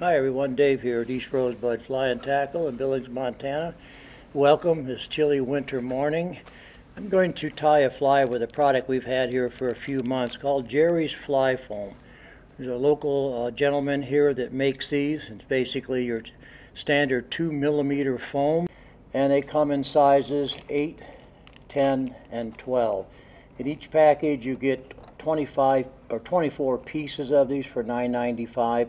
Hi everyone, Dave here at East Rosebud Fly and Tackle in Billings, Montana. Welcome this chilly winter morning. I'm going to tie a fly with a product we've had here for a few months called Jerry's Fly Foam. There's a local uh, gentleman here that makes these. It's basically your standard 2 millimeter foam and they come in sizes 8, 10, and 12. In each package you get 25 or 24 pieces of these for $9.95.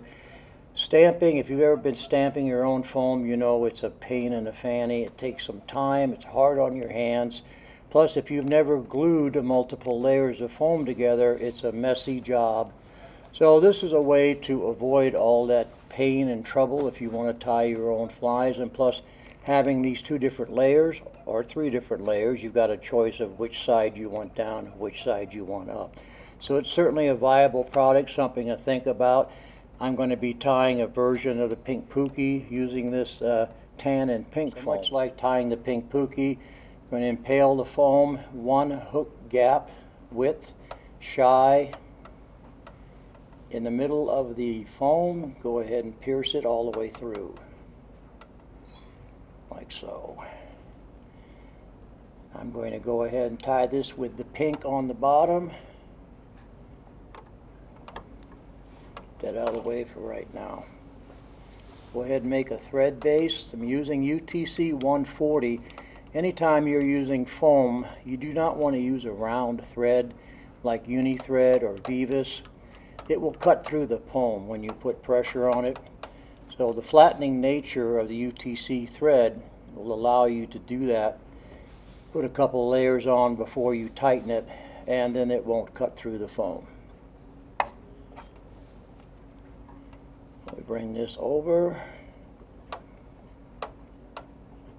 Stamping, if you've ever been stamping your own foam, you know it's a pain in the fanny. It takes some time, it's hard on your hands. Plus, if you've never glued multiple layers of foam together, it's a messy job. So this is a way to avoid all that pain and trouble if you want to tie your own flies. And plus, having these two different layers or three different layers, you've got a choice of which side you want down, which side you want up. So it's certainly a viable product, something to think about. I'm going to be tying a version of the pink pookie using this uh, tan and pink foam. Much like tying the pink pookie, I'm going to impale the foam one hook gap width shy in the middle of the foam. Go ahead and pierce it all the way through like so. I'm going to go ahead and tie this with the pink on the bottom. That out of the way for right now. Go ahead and make a thread base. I'm using UTC 140. Anytime you're using foam, you do not want to use a round thread like Uni-Thread or Veevus. It will cut through the foam when you put pressure on it. So the flattening nature of the UTC thread will allow you to do that. Put a couple layers on before you tighten it and then it won't cut through the foam. Bring this over, like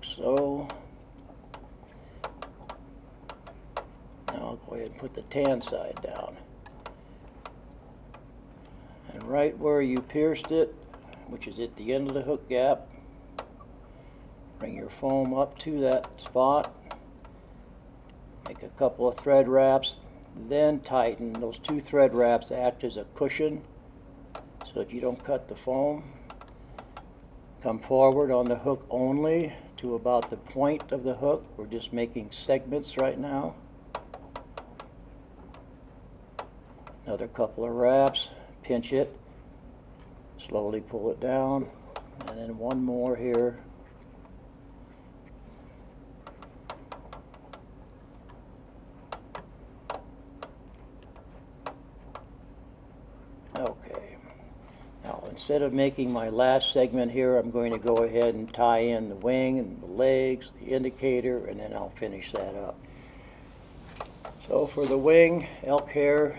so. Now I'll go ahead and put the tan side down. And right where you pierced it, which is at the end of the hook gap, bring your foam up to that spot, make a couple of thread wraps, then tighten. Those two thread wraps act as a cushion so that you don't cut the foam. Come forward on the hook only to about the point of the hook. We're just making segments right now. Another couple of wraps, pinch it, slowly pull it down, and then one more here. Instead of making my last segment here, I'm going to go ahead and tie in the wing and the legs, the indicator, and then I'll finish that up. So for the wing, elk hair,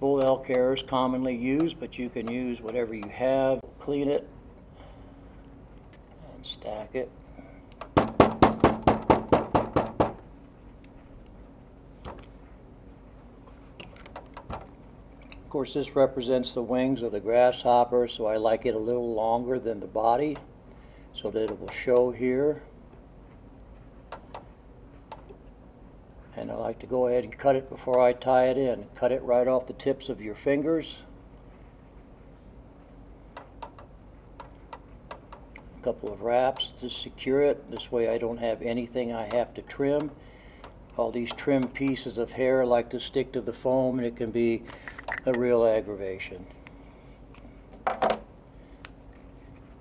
bull elk hair is commonly used, but you can use whatever you have. Clean it and stack it. Course, this represents the wings of the grasshopper, so I like it a little longer than the body so that it will show here. And I like to go ahead and cut it before I tie it in. Cut it right off the tips of your fingers. A couple of wraps to secure it. This way I don't have anything I have to trim. All these trim pieces of hair like to stick to the foam and it can be a real aggravation.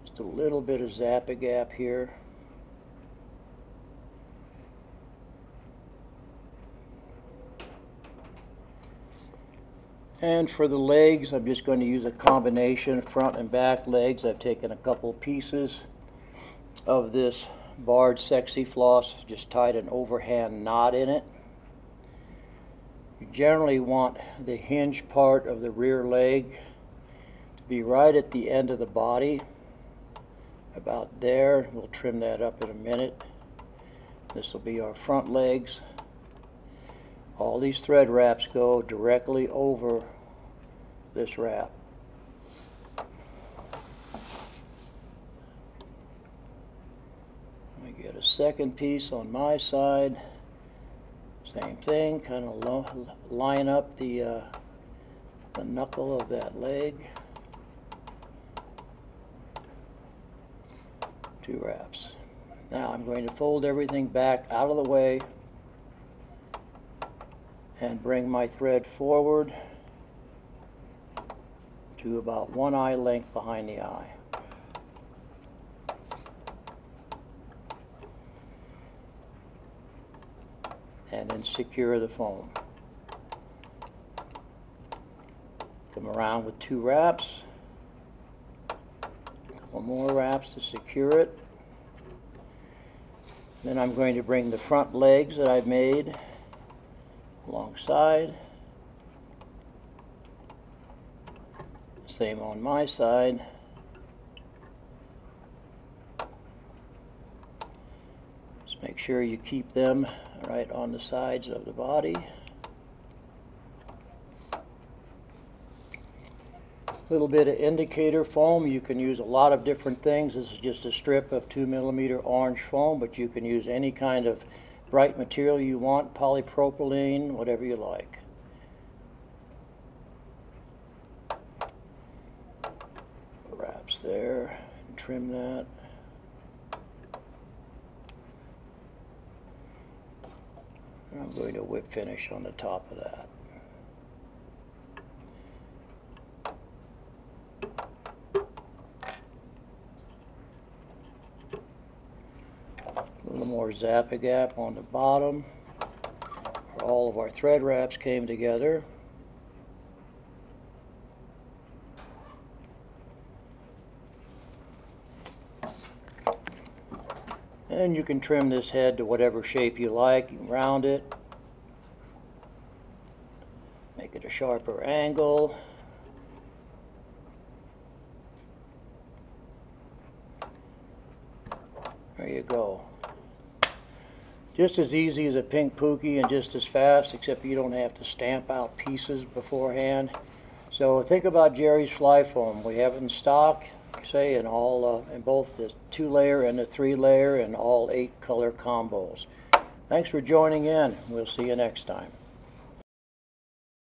Just a little bit of zap-a-gap here. And for the legs, I'm just going to use a combination front and back legs. I've taken a couple pieces of this barred Sexi floss, just tied an overhand knot in it. You generally want the hinge part of the rear leg to be right at the end of the body, about there. We'll trim that up in a minute. This will be our front legs. All these thread wraps go directly over this wrap. Let me get a second piece on my side. Same thing, kind of line up the, uh, the knuckle of that leg. Two wraps. Now I'm going to fold everything back out of the way and bring my thread forward to about one eye length behind the eye. And then secure the foam. Come around with two wraps. Couple more wraps to secure it. Then I'm going to bring the front legs that I've made alongside. Same on my side. Just make sure you keep them right on the sides of the body. A Little bit of indicator foam. You can use a lot of different things. This is just a strip of two millimeter orange foam, but you can use any kind of bright material you want, polypropylene, whatever you like. Wraps there, trim that. And I'm going to whip finish on the top of that. A little more Zap-A-Gap on the bottom all of our thread wraps came together. And you can trim this head to whatever shape you like. You round it, make it a sharper angle. There you go. Just as easy as a pink pookie and just as fast, except you don't have to stamp out pieces beforehand. So think about Jerry's fly foam. We have it in stock, say, in all, uh, in both the two layer and the three layer and all eight color combos. Thanks for joining in. We'll see you next time.